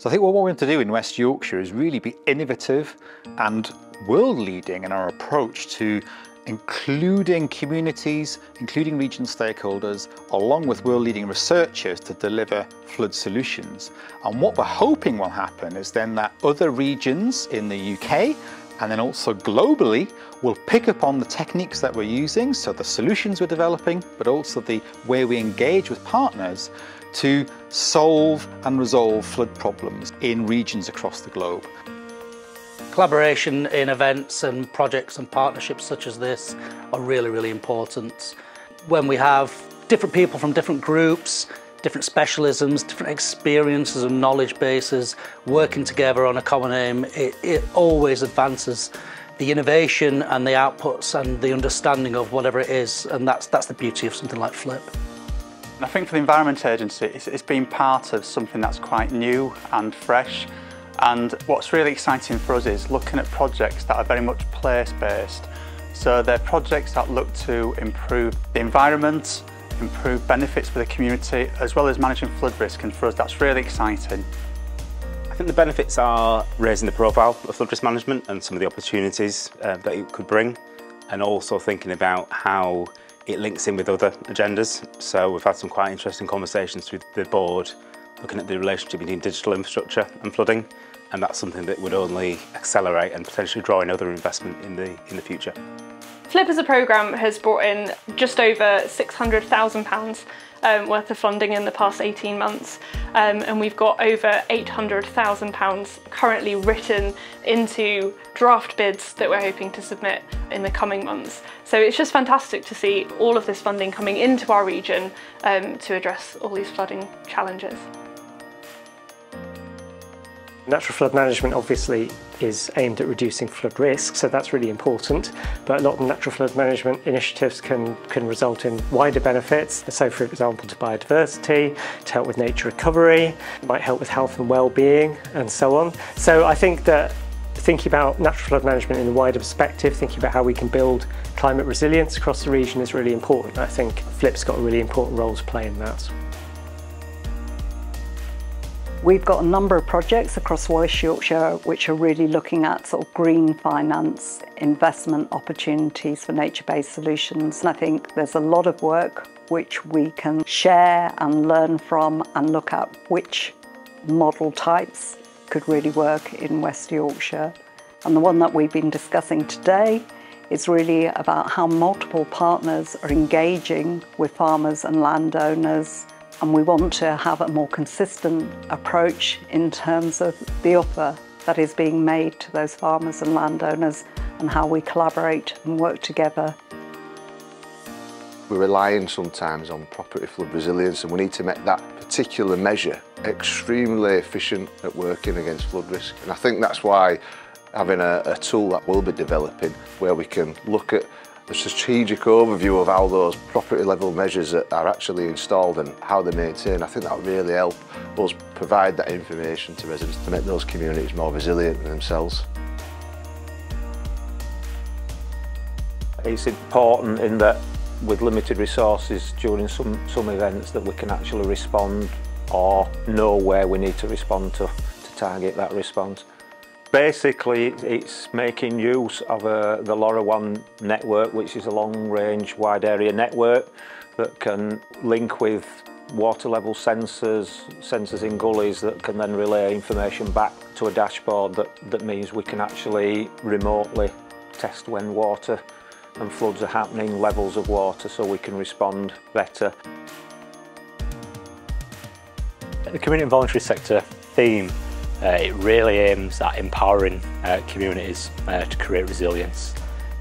So I think what we're want to do in West Yorkshire is really be innovative and world leading in our approach to including communities, including regional stakeholders, along with world leading researchers to deliver flood solutions. And what we're hoping will happen is then that other regions in the UK and then also globally we'll pick up on the techniques that we're using, so the solutions we're developing, but also the way we engage with partners to solve and resolve flood problems in regions across the globe. Collaboration in events and projects and partnerships such as this are really, really important. When we have different people from different groups, different specialisms, different experiences and knowledge bases working together on a common aim, it, it always advances the innovation and the outputs and the understanding of whatever it is and that's, that's the beauty of something like FLIP. I think for the Environment Agency, it's, it's been part of something that's quite new and fresh. And what's really exciting for us is looking at projects that are very much place-based. So they're projects that look to improve the environment, improve benefits for the community, as well as managing flood risk. And for us, that's really exciting. I think the benefits are raising the profile of flood risk management and some of the opportunities uh, that it could bring, and also thinking about how it links in with other agendas. So we've had some quite interesting conversations with the board looking at the relationship between digital infrastructure and flooding and that's something that would only accelerate and potentially draw in other investment in the, in the future. Flip as a programme has brought in just over £600,000 um, worth of funding in the past 18 months um, and we've got over £800,000 currently written into draft bids that we're hoping to submit in the coming months. So it's just fantastic to see all of this funding coming into our region um, to address all these flooding challenges. Natural flood management obviously is aimed at reducing flood risk, so that's really important. But a lot of natural flood management initiatives can, can result in wider benefits. So for example, to biodiversity, to help with nature recovery, might help with health and well-being and so on. So I think that thinking about natural flood management in a wider perspective, thinking about how we can build climate resilience across the region is really important. I think FLIP's got a really important role to play in that. We've got a number of projects across West Yorkshire which are really looking at sort of green finance, investment opportunities for nature-based solutions. And I think there's a lot of work which we can share and learn from and look at which model types could really work in West Yorkshire. And the one that we've been discussing today is really about how multiple partners are engaging with farmers and landowners and we want to have a more consistent approach in terms of the offer that is being made to those farmers and landowners and how we collaborate and work together. We're relying sometimes on property flood resilience and we need to make that particular measure extremely efficient at working against flood risk. And I think that's why having a, a tool that we'll be developing where we can look at a strategic overview of how those property level measures are actually installed and how they're maintained. I think that really help us provide that information to residents to make those communities more resilient themselves. It's important in that with limited resources during some, some events that we can actually respond or know where we need to respond to, to target that response. Basically, it's making use of uh, the LoRaWAN network, which is a long-range, wide area network that can link with water level sensors, sensors in gullies that can then relay information back to a dashboard that, that means we can actually remotely test when water and floods are happening, levels of water, so we can respond better. The community and voluntary sector theme it really aims at empowering uh, communities uh, to create resilience.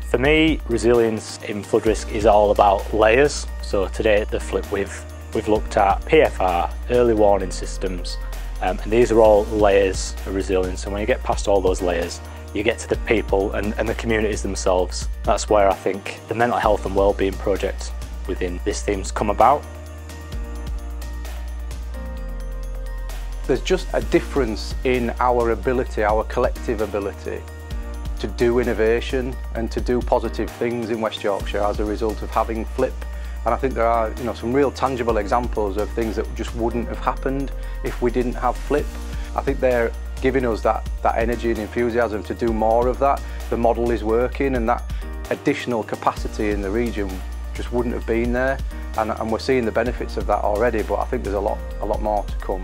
For me, resilience in flood risk is all about layers. So today at the Flip we've, we've looked at PFR, early warning systems, um, and these are all layers of resilience. And when you get past all those layers, you get to the people and, and the communities themselves. That's where I think the mental health and wellbeing project within this theme's come about. There's just a difference in our ability, our collective ability to do innovation and to do positive things in West Yorkshire as a result of having FLIP. And I think there are you know, some real tangible examples of things that just wouldn't have happened if we didn't have FLIP. I think they're giving us that, that energy and enthusiasm to do more of that. The model is working and that additional capacity in the region just wouldn't have been there and, and we're seeing the benefits of that already but I think there's a lot, a lot more to come.